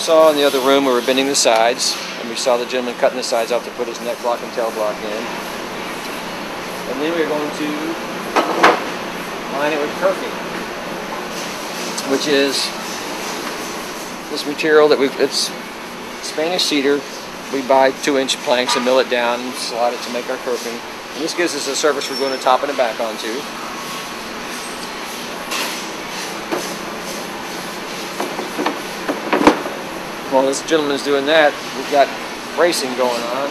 saw in the other room we were bending the sides, and we saw the gentleman cutting the sides off to put his neck block and tail block in. And then we are going to line it with kerfing, which is this material that we've, it's Spanish cedar. We buy two inch planks and mill it down and slide it to make our kerfing. And this gives us a surface we're going to top and back onto. While this gentleman's doing that, we've got bracing going on.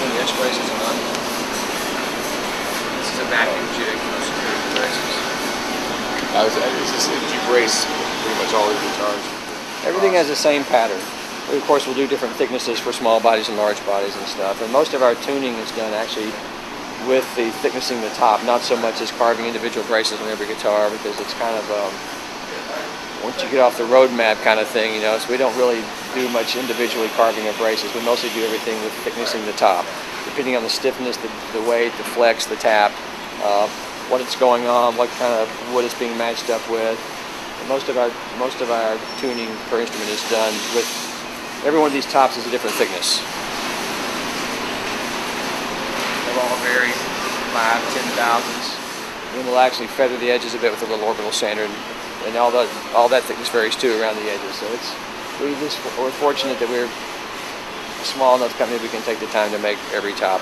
The braces on. This is a vacuum jig for security braces. I was, it's just, you brace pretty much all your guitars. Everything has the same pattern. We, of course, will do different thicknesses for small bodies and large bodies and stuff. And most of our tuning is done actually with the thicknessing the top, not so much as carving individual braces on every guitar because it's kind of um, once you get off the road map kind of thing, you know. So we don't really do much individually carving of braces. We mostly do everything with thicknessing the top, depending on the stiffness, the, the weight, the flex, the tap, uh, what it's going on, what kind of wood it's being matched up with. Most of our most of our tuning per instrument is done with every one of these tops is a different thickness. They'll all vary five, ten thousandths. Then we'll actually feather the edges a bit with a little orbital sander, and, and all that all that thickness varies too around the edges. So it's we just we're fortunate that we're a small enough company we can take the time to make every top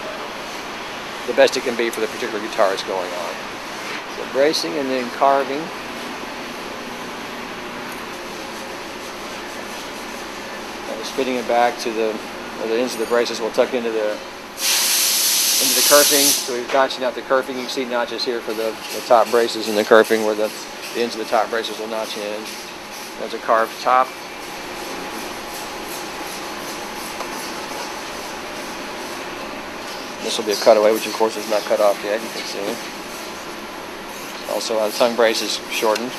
the best it can be for the particular guitar it's going on. So bracing and then carving. Fitting it back to the the ends of the braces will tuck into the into the kerfing. So we've notching out the kerfing. You can see notches here for the, the top braces and the kerfing where the, the ends of the top braces will notch in. There's a carved top. This will be a cutaway, which of course is not cut off yet, you can see. Also, our tongue brace is shortened.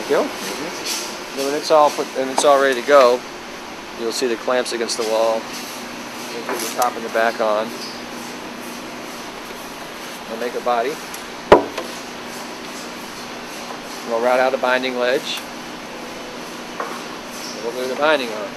Thank you. Then when it's all put and it's all ready to go, you'll see the clamps against the wall. And put the top and the back on. We'll make a body. We'll route out a binding ledge. And we'll glue the binding on.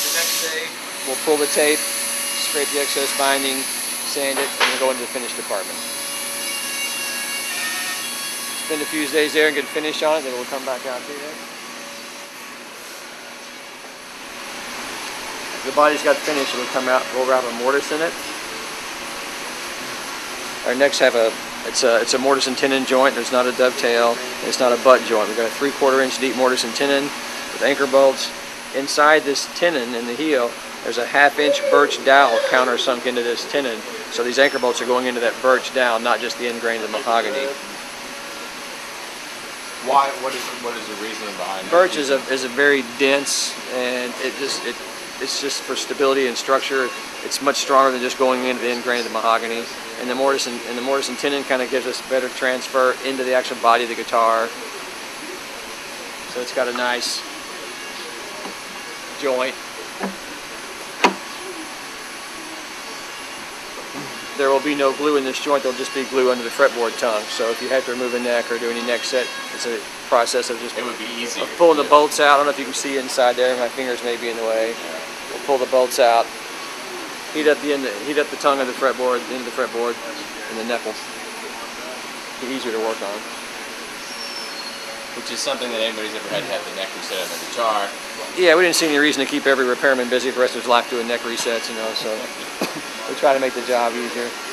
The next day, we'll pull the tape, scrape the excess binding, sand it, and then go into the finish department. Spend a few days there and get a finish on it, then we'll come back out here. The body's got finished, it'll come out, we'll wrap a mortise in it. Our necks have a, it's a, it's a mortise and tenon joint, there's not a dovetail, it's not a butt joint. We've got a three quarter inch deep mortise and tenon with anchor bolts. Inside this tenon in the heel, there's a half inch birch dowel counter sunk into this tenon. So these anchor bolts are going into that birch dowel, not just the end grain of the mahogany. Why? What is what is the reasoning behind that? Birch is a, is a very dense and it just it it's just for stability and structure. It's much stronger than just going into the end grain of the mahogany. And the mortise and, and the mortise and tenon kind of gives us better transfer into the actual body of the guitar. So it's got a nice joint. There will be no glue in this joint, there'll just be glue under the fretboard tongue. So if you have to remove a neck or do any neck set, it's a process of just It would be easier. pulling the bolts out. I don't know if you can see inside there. My fingers may be in the way. We'll pull the bolts out. Heat up the end, heat up the tongue of the fretboard, the end of the fretboard, and the neck will be easier to work on. Which is something that anybody's ever had to have the neck reset on their guitar. Yeah, we didn't see any reason to keep every repairman busy for the rest of his life doing neck resets, you know. So we try to make the job easier.